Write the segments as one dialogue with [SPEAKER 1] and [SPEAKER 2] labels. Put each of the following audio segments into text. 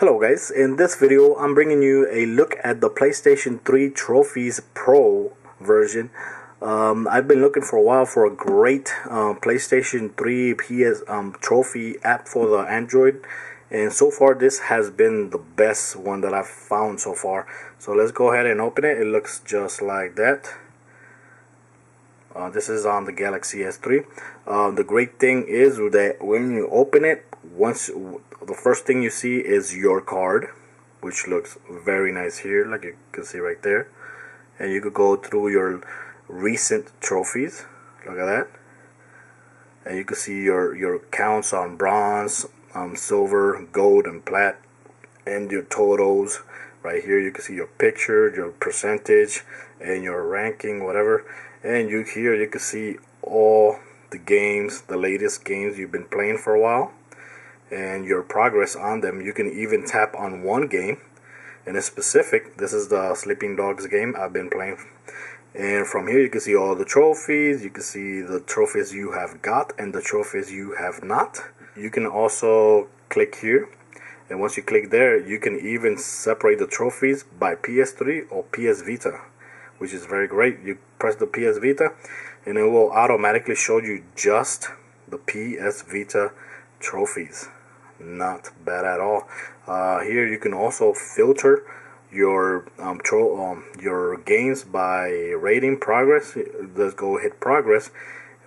[SPEAKER 1] Hello guys, in this video I'm bringing you a look at the PlayStation 3 Trophies Pro version. Um, I've been looking for a while for a great uh, PlayStation 3 PS um, trophy app for the Android and so far this has been the best one that I've found so far. So let's go ahead and open it. It looks just like that. Uh, this is on the Galaxy S3. Uh, the great thing is that when you open it, once the first thing you see is your card, which looks very nice here, like you can see right there. And you could go through your recent trophies. Look at that. And you can see your your counts on bronze, um, silver, gold, and plat, and your totals. Right here, you can see your picture, your percentage, and your ranking, whatever and you here you can see all the games the latest games you've been playing for a while and your progress on them you can even tap on one game and in specific this is the sleeping dogs game I've been playing and from here you can see all the trophies you can see the trophies you have got and the trophies you have not you can also click here and once you click there you can even separate the trophies by PS3 or PS Vita which is very great. You press the PS Vita and it will automatically show you just the PS Vita trophies. Not bad at all. Uh, here you can also filter your um, um, your games by rating progress. Let's go hit progress.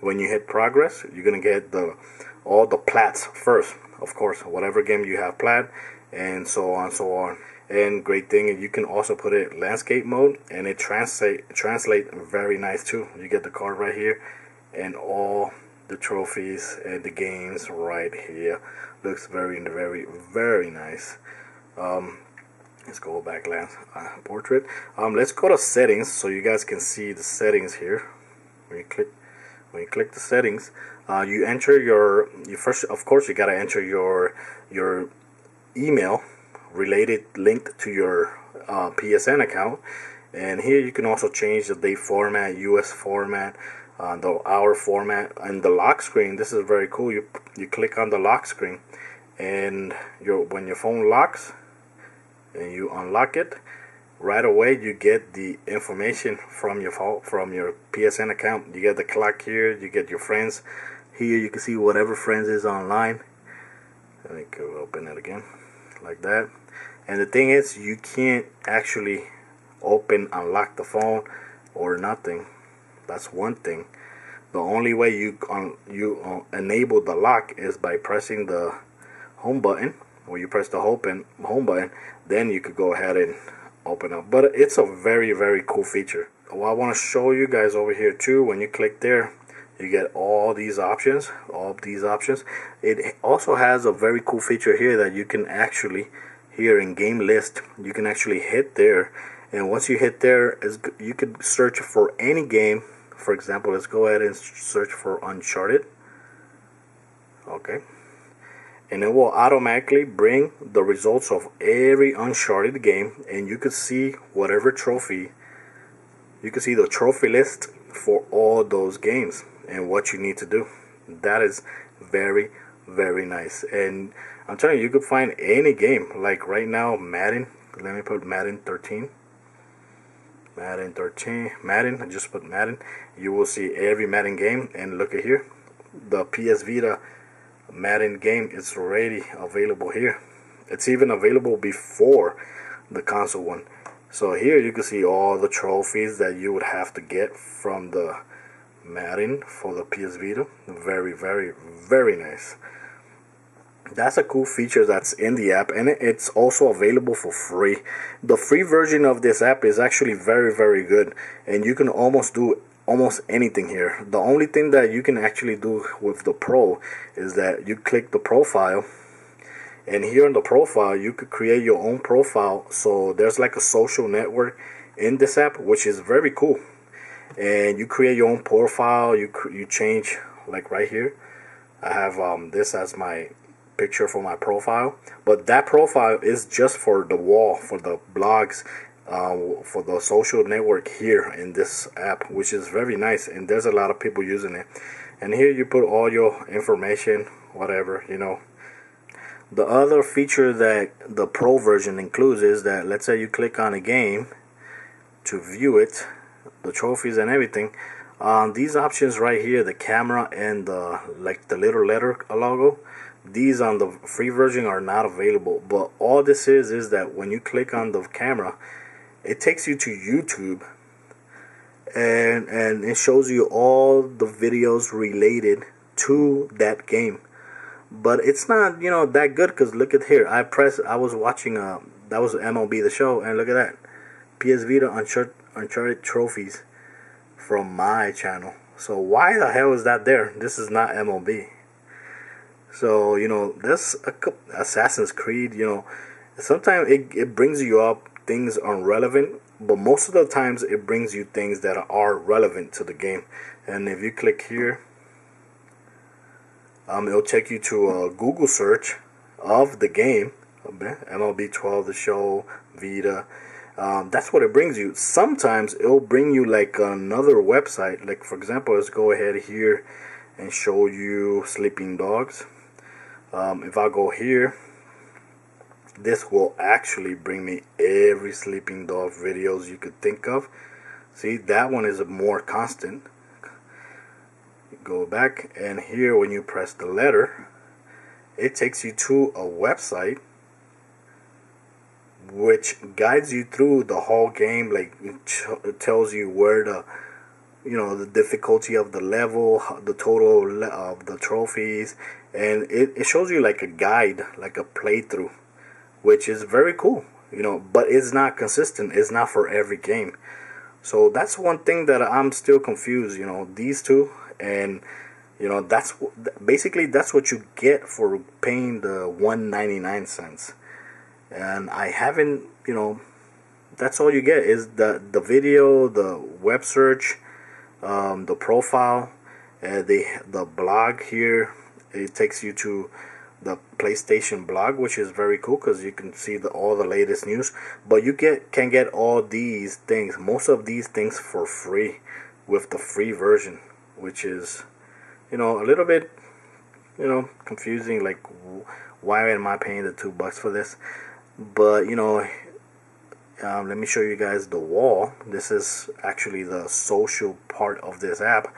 [SPEAKER 1] When you hit progress, you're gonna get the all the plats first. Of course, whatever game you have plat, and so on, so on and great thing you can also put it landscape mode and it translate translate very nice too you get the card right here and all the trophies and the games right here. Looks very very very nice. Um, let's go back lens uh, portrait. Um, let's go to settings so you guys can see the settings here. When you click when you click the settings uh, you enter your you first of course you got to enter your your email related linked to your uh, PSN account. And here you can also change the date format US format uh, the hour format and the lock screen. This is very cool. You you click on the lock screen and your when your phone locks and you unlock it right away you get the information from your phone from your PSN account. You get the clock here. You get your friends here. You can see whatever friends is online. Let me go open it again like that. And the thing is you can't actually open unlock the phone or nothing that's one thing. The only way you um, you uh, enable the lock is by pressing the home button. Or you press the open home button then you could go ahead and open up. But it's a very very cool feature. What I want to show you guys over here too. When you click there you get all these options all these options. It also has a very cool feature here that you can actually here in game list you can actually hit there. And once you hit there you could search for any game for example let's go ahead and search for Uncharted okay and it will automatically bring the results of every Uncharted game and you could see whatever trophy you can see the trophy list for all those games and what you need to do that is very very nice and I'm telling you, you could find any game. Like right now, Madden. Let me put Madden 13. Madden 13. Madden. I just put Madden. You will see every Madden game. And look at here. The PS Vita Madden game is already available here. It's even available before the console one. So here you can see all the trophies that you would have to get from the Madden for the PS Vita. Very, very, very nice that's a cool feature that's in the app and it's also available for free. The free version of this app is actually very very good and you can almost do almost anything here. The only thing that you can actually do with the pro is that you click the profile and here in the profile you could create your own profile. So there's like a social network in this app which is very cool. And you create your own profile. You you change like right here. I have um, this as my picture for my profile but that profile is just for the wall for the blogs uh, for the social network here in this app which is very nice and there's a lot of people using it and here you put all your information whatever you know The other feature that the Pro version includes is that let's say you click on a game to view it, the trophies and everything. Um, these options right here, the camera and the like the little letter logo, these on the free version are not available. But all this is is that when you click on the camera, it takes you to YouTube and and it shows you all the videos related to that game. But it's not you know that good because look at here. I press I was watching uh that was MLB the show and look at that. PS Vita Uncharted, Uncharted trophies from my channel. So why the hell is that there? This is not MLB so you know this Assassin's Creed you know sometimes it, it brings you up things irrelevant but most of the times it brings you things that are relevant to the game and if you click here um, it'll take you to a Google search of the game, MLB 12, the show, Vita. Um, that's what it brings you. Sometimes it'll bring you like another website. Like for example, let's go ahead here and show you Sleeping Dogs. Um, if I go here, this will actually bring me every Sleeping Dog videos you could think of. See, that one is more constant go back and here when you press the letter it takes you to a website which guides you through the whole game like it tells you where the you know the difficulty of the level the total of the trophies and it, it shows you like a guide like a playthrough which is very cool you know but it's not consistent. It's not for every game. So that's one thing that I'm still confused you know these two. And you know that's basically that's what you get for paying the 199 cents. And I haven't you know that's all you get is the the video the web search um, the profile uh, the the blog here it takes you to the PlayStation blog which is very cool because you can see the, all the latest news but you get can get all these things most of these things for free with the free version which is, you know, a little bit, you know, confusing. Like, why am I paying the two bucks for this? But you know, um, let me show you guys the wall. This is actually the social part of this app.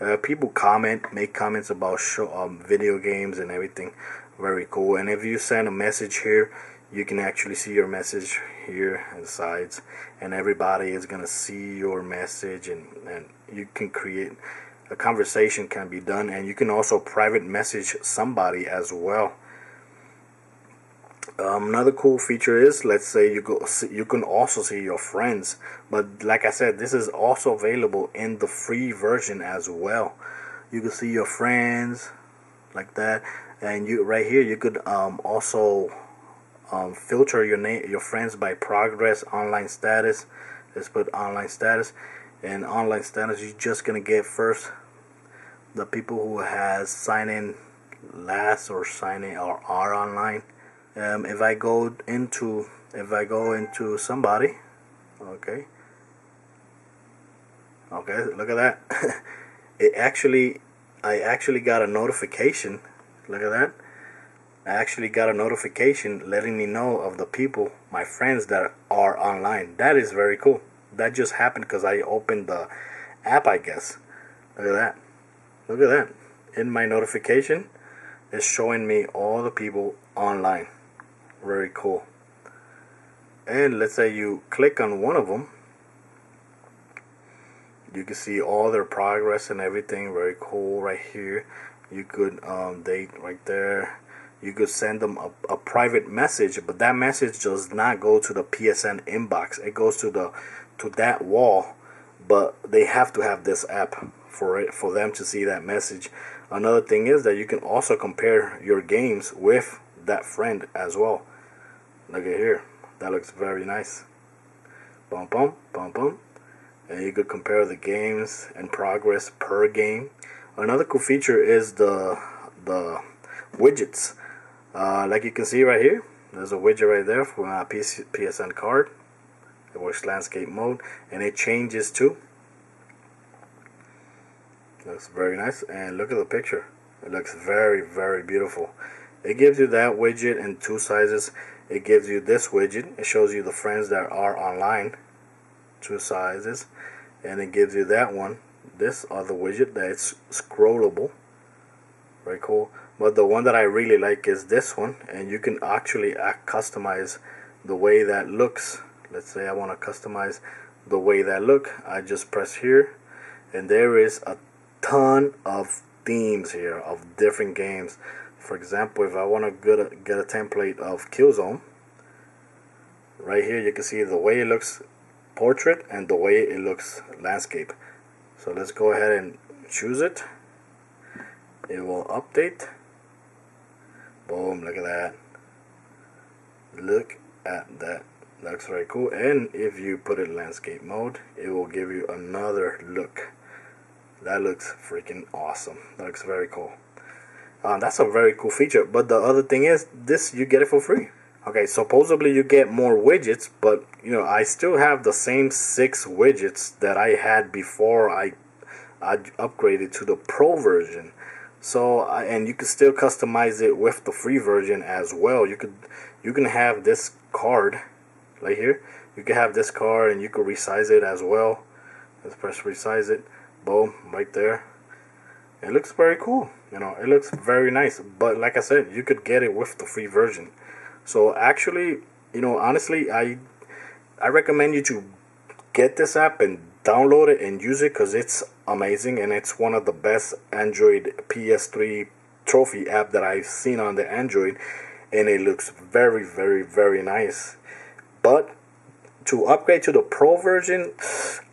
[SPEAKER 1] Uh, people comment, make comments about show, um, video games and everything. Very cool. And if you send a message here, you can actually see your message here and sides, and everybody is gonna see your message, and and you can create a conversation can be done and you can also private message somebody as well um, another cool feature is let's say you go you can also see your friends but like I said this is also available in the free version as well. You can see your friends like that and you right here you could um, also um, filter your name your friends by progress online status let's put online status and online status you're just gonna get first the people who has sign in last or sign in or are online um, if I go into if I go into somebody okay okay look at that it actually I actually got a notification look at that I actually got a notification letting me know of the people my friends that are online that is very cool that just happened because I opened the app, I guess. Look at that. Look at that. In my notification, it's showing me all the people online. Very cool. And let's say you click on one of them, you can see all their progress and everything. Very cool right here. You could um, date right there you could send them a, a private message but that message does not go to the PSN inbox it goes to the to that wall but they have to have this app for it for them to see that message another thing is that you can also compare your games with that friend as well. Look at here. That looks very nice. Bum bum bum bum. And you could compare the games and progress per game. Another cool feature is the the widgets. Uh, like you can see right here there's a widget right there for my PSN card. It works landscape mode and it changes too. Looks very nice and look at the picture. It looks very very beautiful it gives you that widget in two sizes. It gives you this widget. It shows you the friends that are online two sizes. And it gives you that one this other widget that's scrollable. Very cool. But the one that I really like is this one. And you can actually customize the way that looks. Let's say I want to customize the way that look. I just press here. And there is a ton of themes here of different games for example if I want to get a, get a template of Killzone right here you can see the way it looks portrait and the way it looks landscape. So let's go ahead and choose it. It will update. Boom look at that. Look at that looks very cool. And if you put it in landscape mode it will give you another look. That looks freaking awesome. That looks very cool uh, that's a very cool feature but the other thing is this you get it for free. Okay supposedly you get more widgets but you know I still have the same six widgets that I had before I I upgraded to the pro version. So and you can still customize it with the free version as well. You could you can have this card right here. You can have this card and you can resize it as well. Let's press resize it. Boom right there it looks very cool you know it looks very nice but like I said you could get it with the free version. So actually you know honestly I I recommend you to get this app and download it and use it because it's amazing and it's one of the best Android PS3 trophy app that I've seen on the Android and it looks very very very nice. But to upgrade to the pro version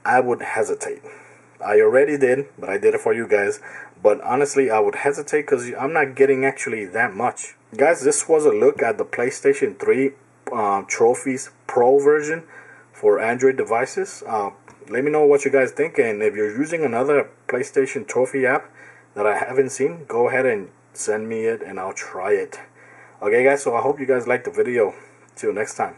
[SPEAKER 1] I would hesitate I already did but I did it for you guys. But honestly I would hesitate because I'm not getting actually that much. Guys this was a look at the PlayStation 3 uh, trophies pro version for Android devices. Uh, let me know what you guys think and if you're using another PlayStation trophy app that I haven't seen go ahead and send me it and I'll try it. Okay guys so I hope you guys liked the video. Till next time